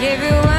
give you